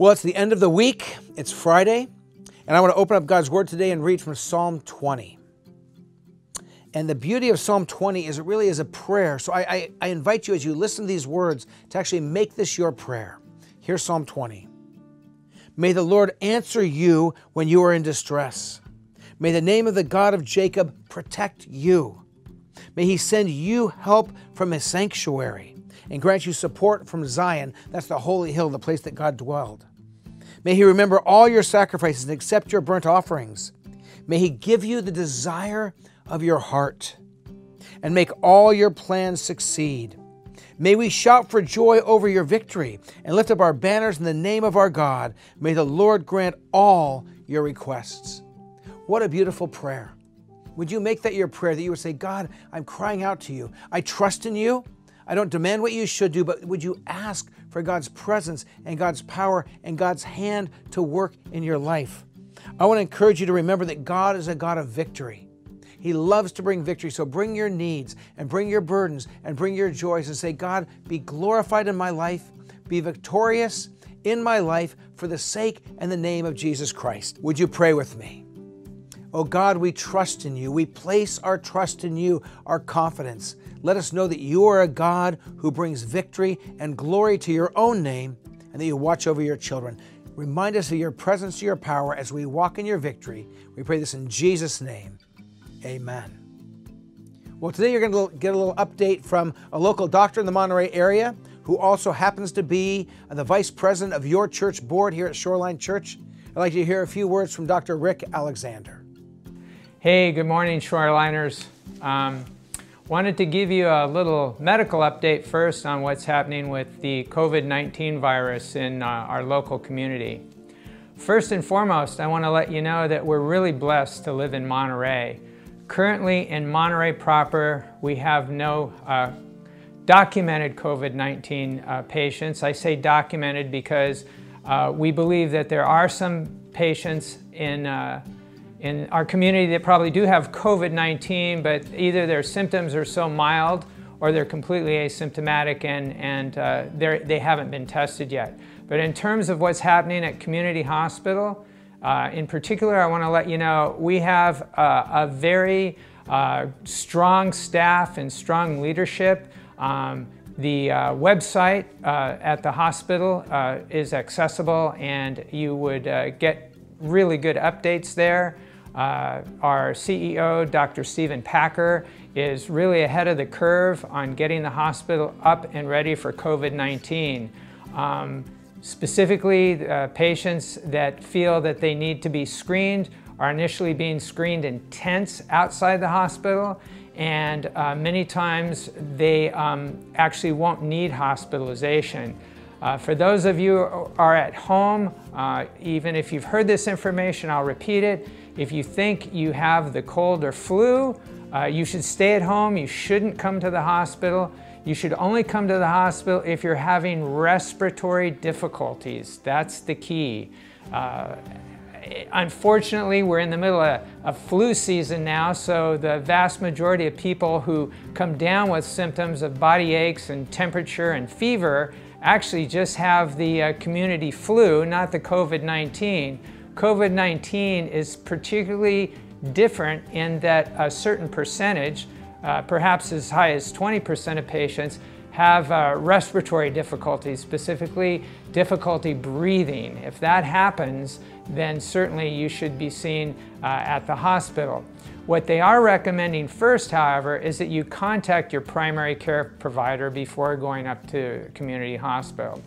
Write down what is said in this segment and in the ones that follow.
Well, it's the end of the week. It's Friday. And I want to open up God's Word today and read from Psalm 20. And the beauty of Psalm 20 is it really is a prayer. So I, I, I invite you as you listen to these words to actually make this your prayer. Here's Psalm 20. May the Lord answer you when you are in distress. May the name of the God of Jacob protect you. May he send you help from his sanctuary and grant you support from Zion. That's the holy hill, the place that God dwelled. May he remember all your sacrifices and accept your burnt offerings. May he give you the desire of your heart and make all your plans succeed. May we shout for joy over your victory and lift up our banners in the name of our God. May the Lord grant all your requests. What a beautiful prayer. Would you make that your prayer that you would say, God, I'm crying out to you. I trust in you. I don't demand what you should do, but would you ask for God's presence and God's power and God's hand to work in your life? I want to encourage you to remember that God is a God of victory. He loves to bring victory. So bring your needs and bring your burdens and bring your joys and say, God, be glorified in my life, be victorious in my life for the sake and the name of Jesus Christ. Would you pray with me? Oh God, we trust in you. We place our trust in you, our confidence. Let us know that you are a God who brings victory and glory to your own name and that you watch over your children. Remind us of your presence, your power as we walk in your victory. We pray this in Jesus' name. Amen. Well, today you're going to get a little update from a local doctor in the Monterey area who also happens to be the vice president of your church board here at Shoreline Church. I'd like to hear a few words from Dr. Rick Alexander. Hey, good morning, Shoreliners. Um, wanted to give you a little medical update first on what's happening with the COVID-19 virus in uh, our local community. First and foremost, I want to let you know that we're really blessed to live in Monterey. Currently in Monterey proper, we have no uh, documented COVID-19 uh, patients. I say documented because uh, we believe that there are some patients in, uh, in our community that probably do have COVID-19, but either their symptoms are so mild or they're completely asymptomatic and, and uh, they haven't been tested yet. But in terms of what's happening at Community Hospital, uh, in particular, I want to let you know we have uh, a very uh, strong staff and strong leadership. Um, the uh, website uh, at the hospital uh, is accessible and you would get really good updates there. Our CEO, Dr. Steven Packer, is really ahead of the curve on getting the hospital up and ready for COVID-19. Um, Specifically, uh, patients that feel that they need to be screened are initially being screened in tents outside the hospital and uh, many times they um, actually won't need hospitalization. Uh, for those of you who are at home, uh, even if you've heard this information, I'll repeat it. If you think you have the cold or flu, uh, you should stay at home. You shouldn't come to the hospital. You should only come to the hospital if you're having respiratory difficulties. That's the key. Uh, unfortunately, we're in the middle of, of flu season now, so the vast majority of people who come down with symptoms of body aches and temperature and fever actually just have the uh, community flu, not the COVID-19. COVID-19 is particularly different in that a certain percentage uh, perhaps as high as 20% of patients have uh, respiratory difficulties, specifically difficulty breathing. If that happens, then certainly you should be seen uh, at the hospital. What they are recommending first, however, is that you contact your primary care provider before going up to community hospital.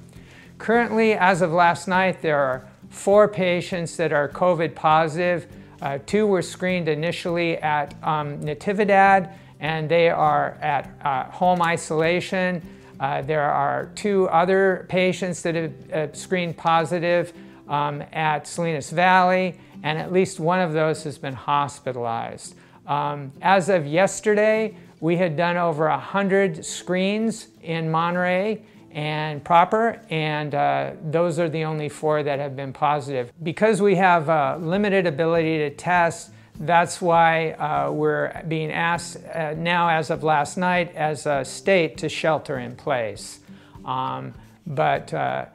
Currently, as of last night, there are four patients that are COVID positive. Uh, two were screened initially at um, Natividad, and they are at uh, home isolation. Uh, there are two other patients that have uh, screened positive um, at Salinas Valley, and at least one of those has been hospitalized. Um, as of yesterday, we had done over 100 screens in Monterey and proper, and uh, those are the only four that have been positive. Because we have limited ability to test, that's why uh, we're being asked uh, now, as of last night, as a state to shelter in place. Um, but uh,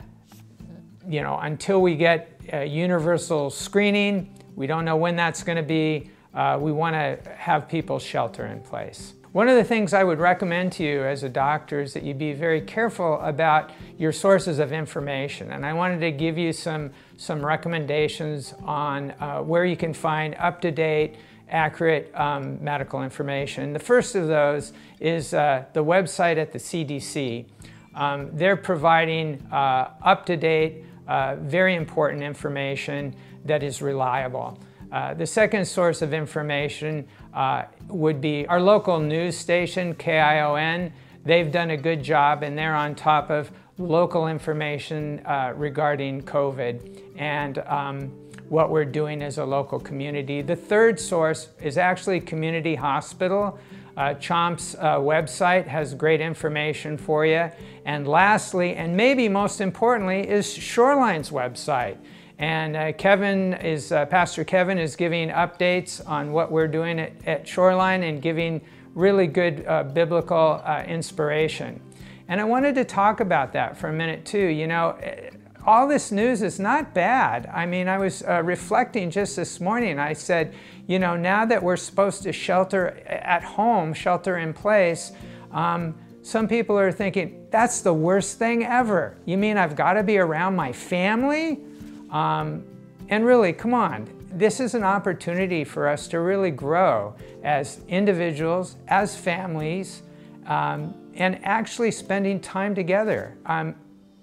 you know, until we get universal screening, we don't know when that's going to be. Uh, we want to have people shelter in place. One of the things I would recommend to you as a doctor is that you be very careful about your sources of information. And I wanted to give you some, some recommendations on uh, where you can find up to date, accurate um, medical information. The first of those is uh, the website at the CDC. Um, they're providing uh, up to date, uh, very important information that is reliable. Uh, the second source of information uh, would be our local news station, KION. They've done a good job and they're on top of local information uh, regarding COVID and um, what we're doing as a local community. The third source is actually Community Hospital. Uh, CHOMP's uh, website has great information for you. And lastly, and maybe most importantly, is Shoreline's website. And uh, Kevin is, uh, Pastor Kevin is giving updates on what we're doing at, at Shoreline and giving really good uh, biblical uh, inspiration. And I wanted to talk about that for a minute too. You know, eh, all this news is not bad. I mean, I was uh, reflecting just this morning. I said, you know, now that we're supposed to shelter at home, shelter in place, um, some people are thinking, that's the worst thing ever. You mean I've got to be around my family? Um, and really, come on, this is an opportunity for us to really grow as individuals, as families, um, and actually spending time together. Um,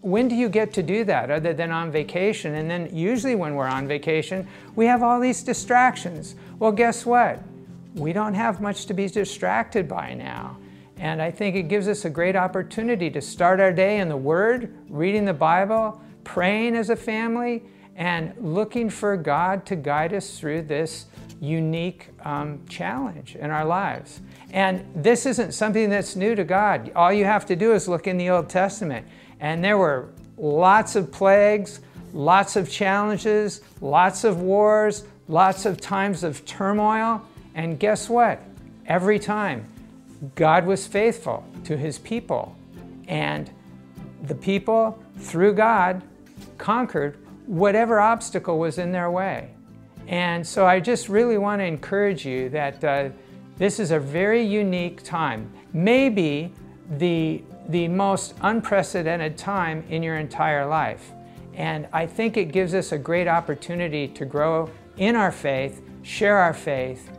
when do you get to do that other than on vacation? And then usually when we're on vacation, we have all these distractions. Well, guess what? We don't have much to be distracted by now. And I think it gives us a great opportunity to start our day in the Word, reading the Bible, praying as a family, and looking for God to guide us through this unique um, challenge in our lives. And this isn't something that's new to God. All you have to do is look in the Old Testament, and there were lots of plagues, lots of challenges, lots of wars, lots of times of turmoil. And guess what? Every time, God was faithful to his people. And the people, through God, conquered whatever obstacle was in their way. And so I just really want to encourage you that uh, this is a very unique time, maybe the, the most unprecedented time in your entire life. And I think it gives us a great opportunity to grow in our faith, share our faith,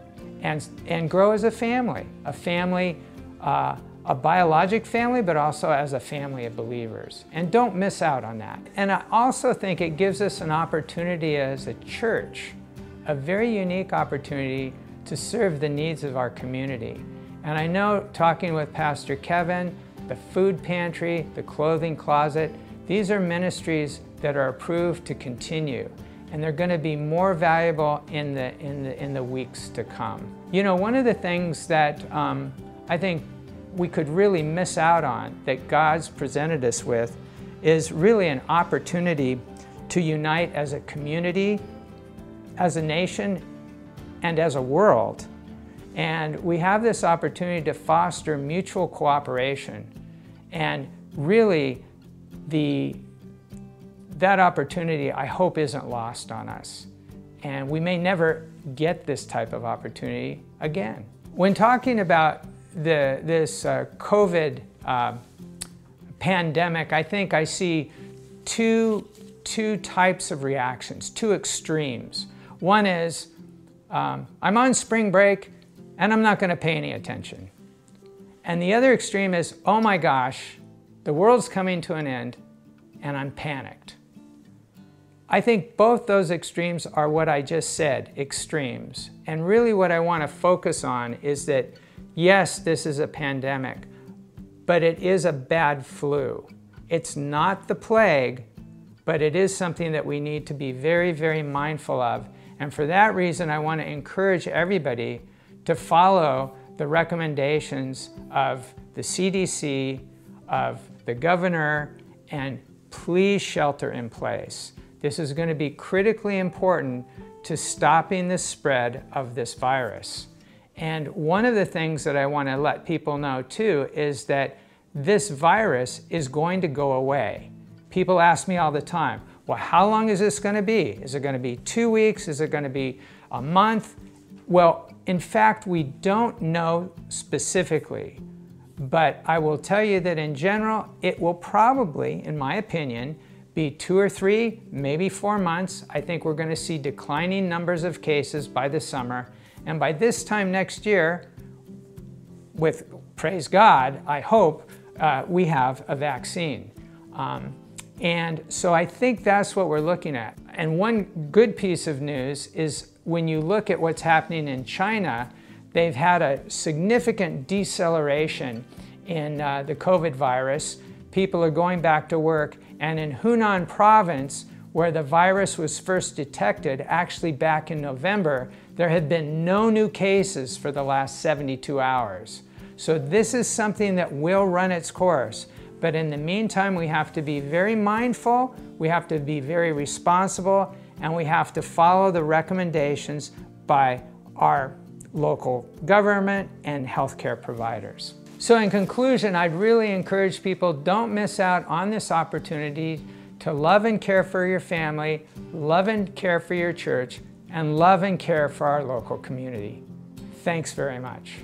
and, and grow as a family, a family uh, a biologic family, but also as a family of believers. And don't miss out on that. And I also think it gives us an opportunity as a church, a very unique opportunity to serve the needs of our community. And I know talking with Pastor Kevin, the food pantry, the clothing closet, these are ministries that are approved to continue and they're going to be more valuable in the, in the, in the weeks to come. You know, one of the things that um, I think we could really miss out on that God's presented us with is really an opportunity to unite as a community, as a nation, and as a world. And we have this opportunity to foster mutual cooperation. And really, the, that opportunity, I hope, isn't lost on us. And we may never get this type of opportunity again. When talking about the, this uh, COVID uh, pandemic, I think I see two, two types of reactions, two extremes. One is um, I'm on spring break and I'm not going to pay any attention. And the other extreme is, oh my gosh, the world's coming to an end and I'm panicked. I think both those extremes are what I just said, extremes. And really what I want to focus on is that Yes, this is a pandemic, but it is a bad flu. It's not the plague, but it is something that we need to be very, very mindful of. And for that reason, I want to encourage everybody to follow the recommendations of the CDC, of the governor, and please shelter in place. This is going to be critically important to stopping the spread of this virus. And one of the things that I want to let people know too is that this virus is going to go away. People ask me all the time, Well, how long is this going to be? Is it going to be two weeks? Is it going to be a month? Well, in fact, we don't know specifically, but I will tell you that in general, it will probably, in my opinion, be two or three, maybe four months. I think we're going to see declining numbers of cases by the summer. And by this time next year, with praise God, I hope uh, we have a vaccine. Um, and so I think that's what we're looking at. And one good piece of news is when you look at what's happening in China, they've had a significant deceleration in uh, the COVID virus. People are going back to work. And in Hunan province, where the virus was first detected, actually back in November, there had been no new cases for the last 72 hours. So this is something that will run its course. But in the meantime, we have to be very mindful, we have to be very responsible, and we have to follow the recommendations by our local government and healthcare providers. So in conclusion, I'd really encourage people don't miss out on this opportunity to love and care for your family, love and care for your church, and love and care for our local community. Thanks very much.